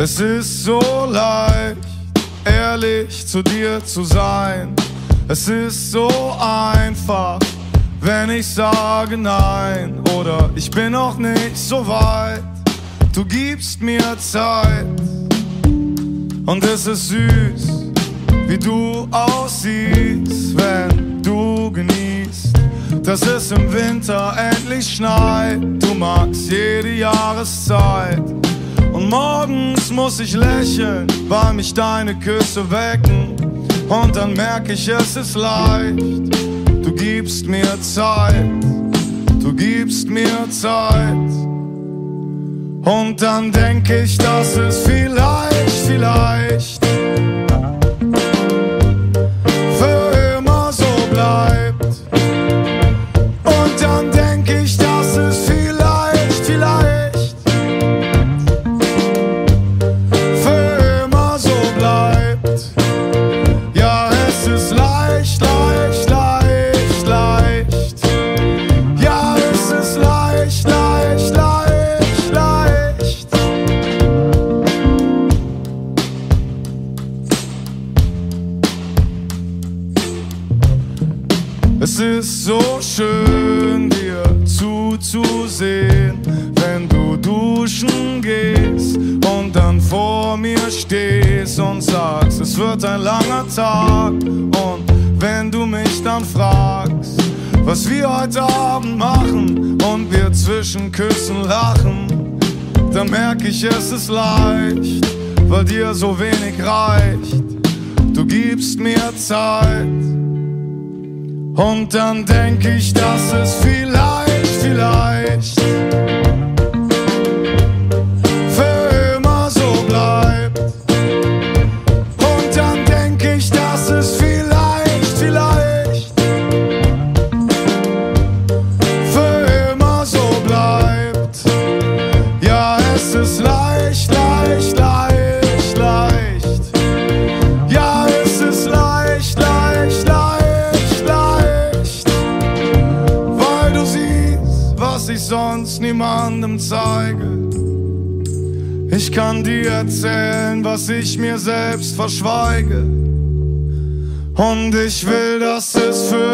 Es ist so leicht, ehrlich zu dir zu sein. Es ist so einfach, wenn ich sage nein oder ich bin noch nicht so weit. Du gibst mir Zeit und es ist süß, wie du aussiehst, wenn du genießt, dass es im Winter endlich schneit. Du magst jede Jahreszeit. Morgens muss ich lächeln, weil mich deine Küsse wecken. Und dann merke ich, es ist leicht. Du gibst mir Zeit, du gibst mir Zeit. Und dann denke ich, dass es vielleicht, Es ist so schön, dir zuzusehen, wenn du duschen gehst und dann vor mir stehst und sagst, es wird ein langer Tag. Und wenn du mich dann fragst, was wir heute Abend machen und wir zwischen Küssen lachen, dann merke ich, es ist leicht, weil dir so wenig reicht. Du gibst mir Zeit. Und dann denke ich, dass es vielleicht, vielleicht für immer so bleibt. Und dann denke ich, dass es vielleicht, ich sonst niemandem zeige. Ich kann dir erzählen, was ich mir selbst verschweige. Und ich will, dass es für